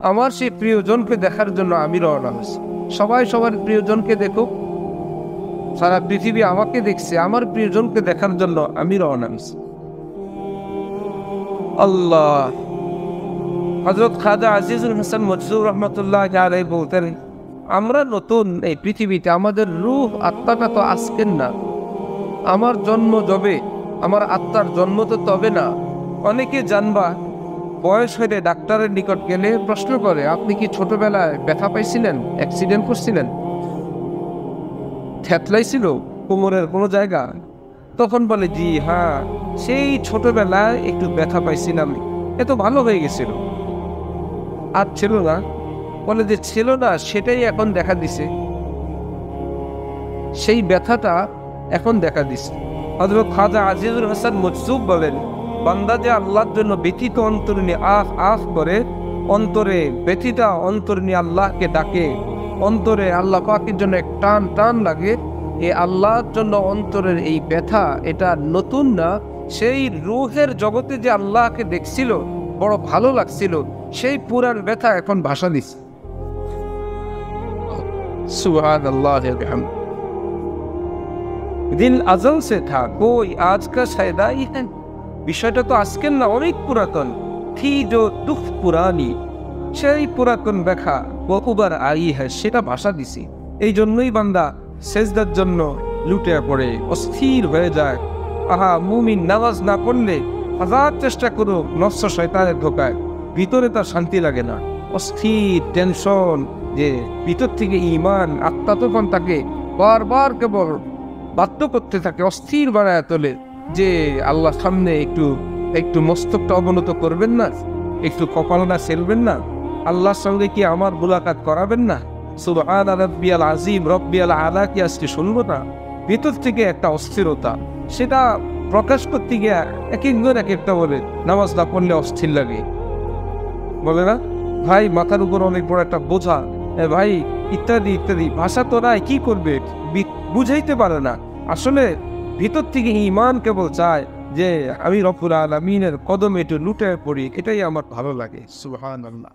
আমার সেই প্রিয়জনকে দেখার জন্য আমি রওনা হয়েছি। সবাই সবার প্রিয়জনকে দেখুক। সারা পৃথিবী আমাকে দেখছে, আমার প্রিয়জনকে দেখার জন্য আমি রওনা হয়েছি। আল্লাহ। হজরত খাজা আজিজুল হাসান মজরুর রহমতুল্লাহ আলাই বলতেন, আমরা নতুন এই পৃথিবীতে, আমাদের রূহ আত্মাটা তো আজকের না। আমার জন্ম যবে, আমার আত্মার জন্ম তো তবে না। অনেকে জানবা বয়স হয়ে ডাক্তারের নিকট গেলে প্রশ্ন করে, আপনি কি ছোটবেলায় ব্যথা পাইছিলেন? অ্যাক্সিডেন্ট করছিলেন? থেতলাইছিল, কোমরের কোনো জায়গা? তখন বলে, জি হ্যাঁ সেই ছোটবেলায় একটু ব্যথা পাইছিলাম। এত ভালো হয়ে গেছিল। আর ছিল না? বলে যে, ছিল না, সেটাই এখন দেখা দিছে। সেই ব্যথাটা এখন দেখা দিছে। হজরত খাজা আজিজুল হাসান মজসুব বলেন বান্দা যে আল্লাহর জন্য ব্যথিত অন্তর নিয়ে আফ আফ করে অন্তরে ব্যথিতা অন্তর নিয়ে আল্লাহকে ডাকে অন্তরে আল্লাহ পাকের জন্য এক টান টান লাগে এই আল্লাহর জন্য অন্তরের এই ব্যথা এটা নতুন না সেই রুহের জগতে যে আল্লাহকে দেখছিল বড় ভালো লাগছিল সেই পুরান ব্যথা এখন ভাষা দিচ্ছে सुबहान अल्लाह দিল আজল সে থা কোই আজ কা সায়দা ই হ্যাঁ বিষয়টা তো আজকের না, অনেক পুরাতন। দুঃখ পুরানি সেই পুরাতন ব্যাখ্যা বহুবার আই হ্যাঁ সেটা ভাষা দিছি। এই জন্যই বান্দা সেজদার জন্য লুটে পড়ে, অস্থির হয়ে যায়। আহা, মুমিন নামাজ না পড়লে হাজার চেষ্টা করো নস্য শয়তানের ধোকায়। ভিতরে তার শান্তি লাগে না। অস্থির টেনশন যে ভিতর থেকে ইমান আত্মা তখন তাকে বারবার কেবল বাধ্য করতে থাকে, অস্থির বানায় তোলে। যে আল্লাহ সামনে একটু একটু মস্তকটা অবনত করবেন না, একটু কপালটা সেলবেন না, আল্লাহর সঙ্গে কি আমার মুলাকাত করাবেন না? সুবহান রব্বিয়াল আজিম রব্বিয়াল আলা কি আজকে শুনব না ভিতর থেকে একটা অস্থিরতা, সেটা প্রকাশ করতে গিয়ে এক একজন এক একটা বলে, নামাজ না পড়লে অস্থির লাগে। বলে না? ভাই, মাথার উপর অনেক বড় একটা বোঝা। ভাই, ইত্যাদি ইত্যাদি। ভাষা তো নাই কি করবে? বুঝাইতে পারে না। আসলে ভিতর থেকে ইমান কেবল চায় যে আমি রফুল আলমিনের কদমে একটু লুটে পড়ি, এটাই আমার ভালো লাগে। সুহান আল্লাহ